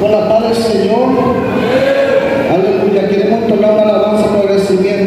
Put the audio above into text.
con la paz del Señor. Aleluya. Queremos tomar una alabanza de agradecimiento.